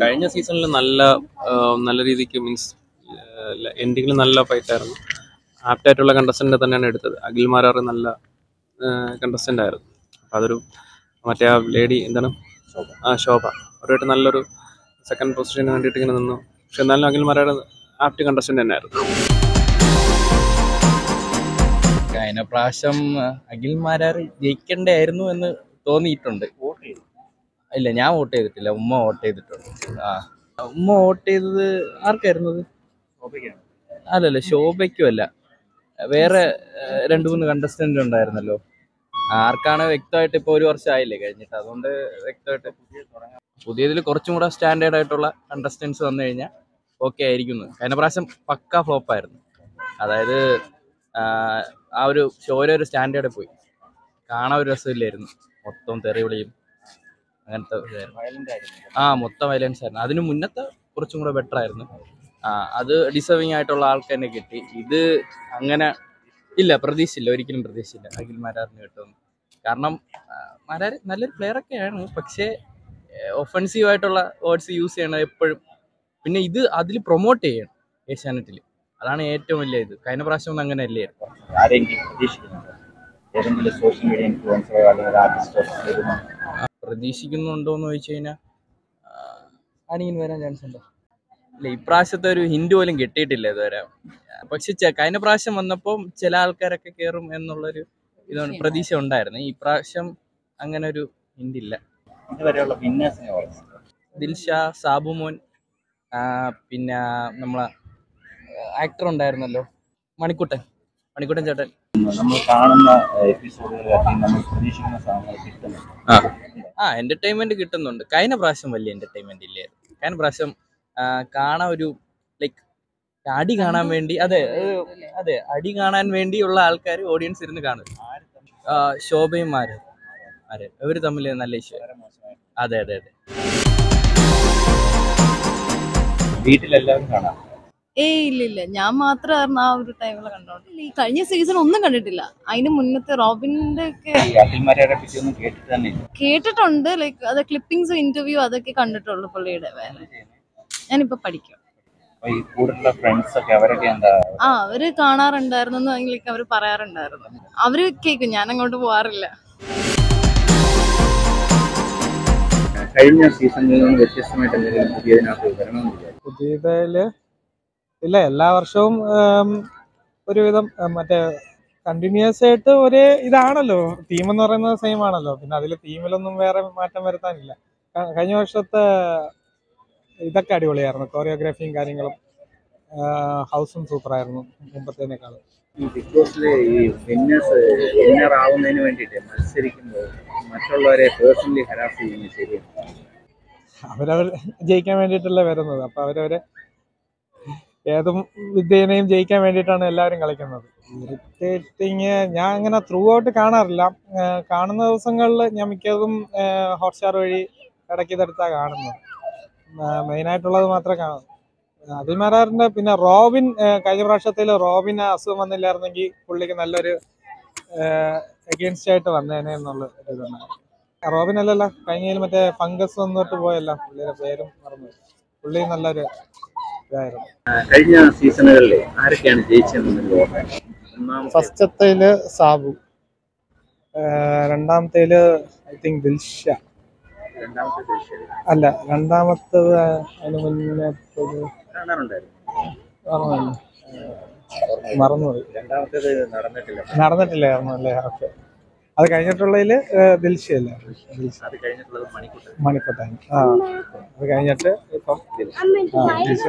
കഴിഞ്ഞ സീസണിൽ നല്ല നല്ല രീതിക്ക് മീൻസ് എൻഡിങ്ങിൽ നല്ല ഫൈറ്റ് ആയിരുന്നു. ആപ്റ്റ് ആയിട്ടുള്ള കണ്ടസ്റ്റന്റ് തന്നെയാണ് എടുത്തത്. അഖിൽ മാരാർ നല്ല കണ്ടസ്റ്റന്റ് ആയിരുന്നു. അപ്പം അതൊരു മറ്റേ ആ ലേഡി എന്താണ്? ആ ശോഭ. അവരുമായിട്ട് നല്ലൊരു സെക്കൻഡ് പൊസിഷന് വേണ്ടിയിട്ട് ഇങ്ങനെ നിന്നു. പക്ഷെ എന്നാലും അഖിൽ മാരാറ് ആപ്റ്റ് കണ്ടസ്റ്റന്റ് തന്നെയായിരുന്നു. കഴിഞ്ഞ പ്രാവശ്യം അഖിൽ മാരാർ ജയിക്കേണ്ടായിരുന്നു എന്ന് തോന്നിയിട്ടുണ്ട്. ഇല്ല ഞാൻ വോട്ട് ചെയ്തിട്ടില്ല. ഉമ്മ വോട്ട് ചെയ്തിട്ടുണ്ട്. ആ. ഉമ്മ വോട്ട് ചെയ്തത് ആർക്കായിരുന്നു അത് അല്ലല്ല ശോഭയ്ക്കും അല്ല. വേറെ രണ്ടു മൂന്ന് കണ്ടസ്റ്റന്റ് ഉണ്ടായിരുന്നല്ലോ. ആർക്കാണ് വ്യക്തമായിട്ട് ഇപ്പോൾ ഒരു വർഷം ആയില്ലേ കഴിഞ്ഞിട്ട്? അതുകൊണ്ട് വ്യക്തമായിട്ട് പുതിയതിൽ കുറച്ചും കൂടെ സ്റ്റാൻഡേർഡ് ആയിട്ടുള്ള കണ്ടസ്റ്റൻസ് വന്നു കഴിഞ്ഞാൽ ഓക്കെ ആയിരിക്കുന്നു. കഴിഞ്ഞ പ്രാവശ്യം പക്ക ഫ്ലോപ്പ് ആയിരുന്നു. അതായത് ആ ഒരു ഷോയിലെ ഒരു സ്റ്റാൻഡേർഡ് പോയി. കാണാൻ ഒരു രസമില്ലായിരുന്നു. മൊത്തം തെറി വിളിയും അങ്ങനത്തെ ഇതായിരുന്നു. ആ മൊത്തം വയലൻസ് ആയിരുന്നു. അതിന് മുന്നത്തെ കുറച്ചും കൂടെ ബെറ്റർ ആയിരുന്നു. ആ അത് ഡിസേർവിങ് ആയിട്ടുള്ള ആൾക്ക് തന്നെ കിട്ടി. ഇത് അങ്ങനെ ഇല്ല പ്രതീക്ഷിച്ചില്ല ഒരിക്കലും പ്രതീക്ഷിച്ചില്ല അഖിൽ മാരാറിന് കിട്ടും കാരണം മരാർ നല്ലൊരു പ്ലെയർ ഒക്കെയാണ് പക്ഷേ ഒഫൻസീവ് ആയിട്ടുള്ള വേർഡ്സ് യൂസ് ചെയ്യണം എപ്പോഴും. പിന്നെ ഇത് അതിൽ പ്രൊമോട്ട് ചെയ്യണം ഏഷ്യാനെറ്റിൽ അതാണ് ഏറ്റവും വലിയ ഇത്. കഴിഞ്ഞ പ്രാവശ്യം ഒന്നും അങ്ങനെ അല്ലേ ആരെങ്കിലും പ്രതീക്ഷിക്കുന്നുണ്ടോ എന്ന് ചോദിച്ചു കഴിഞ്ഞാൽ ആരെങ്കിലും വരാൻ ചാൻസ് ഉണ്ടോ? ഇല്ല ഇപ്രാവശ്യത്തെ ഒരു ഹിന്റ് പോലും കിട്ടിയിട്ടില്ല ഇതുവരെ. പക്ഷെ കഴിഞ്ഞ പ്രാവശ്യം വന്നപ്പോൾ ചില ആൾക്കാരൊക്കെ കയറും എന്നുള്ളൊരു ഇതാണ് പ്രതീക്ഷ ഉണ്ടായിരുന്നു. ഈ പ്രാവശ്യം അങ്ങനെ ഒരു ഹിന്ദില്ല ഇല്ല. ഇതുവരെയുള്ള വിന്നേഴ്സിനെ ഓർമ്മ ദിൽഷ സാബുമോൻ പിന്നെ നമ്മളെ ആക്ടർ ഉണ്ടായിരുന്നല്ലോ മണിക്കുട്ടൻ. മണിക്കുട്ടൻ ചേട്ടൻ. നമ്മൾ കാണുന്ന എപ്പിസോഡുകളിലൊക്കെ നമ്മൾ പ്രതീക്ഷിക്കുന്ന സാധനങ്ങൾ കിട്ടുന്നുണ്ട്. ആ എന്റർടൈൻമെന്റ് കിട്ടുന്നുണ്ട്. കഴിഞ്ഞ പ്രാവശ്യം വലിയ എന്റർടൈൻമെന്റ് ഇല്ലായിരുന്നു കഴിഞ്ഞ പ്രാവശ്യം കാണാൻ ഒരു ലൈക്ക് അടി കാണാൻ വേണ്ടി അതെ അതെ അടി കാണാൻ വേണ്ടിയുള്ള ആൾക്കാർ ഓഡിയൻസ് ഇരുന്ന് കാണും. ശോഭയും ആര് ആര് ഇവർ തമ്മിൽ നല്ല ഇഷ്യൂ അതെ അതെ അതെ. വീട്ടിലെല്ലാവരും കാണാം. ഏയ് ഇല്ല ഇല്ല. ഞാൻ മാത്രമായിരുന്നു ആ ഒരു ടൈമിൽ കണ്ടോണ്ട് ഈ കഴിഞ്ഞ സീസൺ ഒന്നും കണ്ടിട്ടില്ല. അതിന് മുന്നത്തെ റോബിന്റെ ഒക്കെ കേട്ടിട്ടുണ്ട്. ലൈക്ക് അത് ക്ലിപ്പിംഗ്സ് ഇന്റർവ്യൂ അതൊക്കെ കണ്ടിട്ടുള്ളൂ പുള്ളിയുടെ വേറെ. ഞാനിപ്പോ പഠിക്കും. ആ അവർ കാണാറുണ്ടായിരുന്നു ലൈക്ക് അവർ പറയാറുണ്ടായിരുന്നു. അവർ കേൾക്കും ഞാൻ അങ്ങോട്ട് പോവാറില്ല. കഴിഞ്ഞ സീസണിൽ നിന്ന് വ്യത്യസ്തമായിട്ട് എന്തെങ്കിലും പുതിയതിനകത്ത് വരണമെന്നില്ല പുതിയതിൽ ഇല്ല എല്ലാ വർഷവും ഒരുവിധം മറ്റേ കണ്ടിന്യൂസ് ആയിട്ട് ഒരേ ഇതാണല്ലോ. തീം എന്ന് പറയുന്നത് സെയിം ആണല്ലോ. പിന്നെ അതിൽ തീമിലൊന്നും വേറെ മാറ്റം വരുത്താനില്ല. കഴിഞ്ഞ വർഷത്തെ ഇതൊക്കെ അടിപൊളിയായിരുന്നു. കോറിയോഗ്രാഫിയും കാര്യങ്ങളും ഹൗസും സൂപ്പറായിരുന്നു മുമ്പത്തേനേക്കാളും ഈ ബിഗ് ബോസിലെ ഈ വിന്നേഴ്സ് വിന്നർ ആവുന്നതിന് വേണ്ടിയിട്ട് മത്സരിക്കുമ്പോൾ മറ്റുള്ളവരെ പേഴ്സണലി ഹരാസ് ചെയ്യുന്നത് ശരിയാണ്. അവരവർ ജയിക്കാൻ വേണ്ടിയിട്ടല്ലേ വരുന്നത്. അപ്പൊ അവരവര് ഏതും വിദ്യേനെയും ജയിക്കാൻ വേണ്ടിയിട്ടാണ് എല്ലാവരും കളിക്കുന്നത്. ഇറിറ്റേറ്റിങ് ഞാൻ അങ്ങനെ ത്രൂ ഔട്ട് കാണാറില്ല കാണുന്ന ദിവസങ്ങളിൽ ഞാൻ മിക്കതും ഹോട്ട്സ്റ്റാർ വഴി ഇടയ്ക്ക് ഇതെടുത്താ കാണുന്നത്. മെയിനായിട്ടുള്ളത് മാത്രമേ കാണൂ. അതിൽമാരാറിന്റെ പിന്നെ റോബിൻ കഴിഞ്ഞ പ്രാവശ്യത്തിൽ റോബിന് അസുഖം വന്നില്ലായിരുന്നെങ്കിൽ പുള്ളിക്ക് നല്ലൊരു എഗെയിൻസ്റ്റ് ആയിട്ട് വന്നേനെ എന്നുള്ള ഇതാണ് റോബിൻ അല്ലല്ല കഴിഞ്ഞതിൽ മറ്റേ ഫംഗസ് വന്നിട്ട് പോയല്ല പുള്ളിയുടെ പേരും മറന്നു പുള്ളി നല്ലൊരു ഇതായിരുന്നു കഴിഞ്ഞ സീസണുകളിൽ ആരൊക്കെയാണ് ജയിച്ചത് ഫസ്റ്റത്തേൽ സാബു. രണ്ടാമത്തേൽ ഐ തിങ്ക് ദിൽഷ അല്ല രണ്ടാമത്തത് അതിന് മുന്നത്തത്. മറന്നുപോയി. രണ്ടാമത്തേത് നടന്നിട്ടില്ല. നടന്നിട്ടില്ലായിരുന്നു അല്ലേ? ഓക്കെ. അത് കഴിഞ്ഞിട്ടുള്ളതിൽ ദിൽഷയല്ല? മണിക്കുട്ടാൻ. ആ. അത് കഴിഞ്ഞിട്ട് ഇപ്പം ദിൽഷ.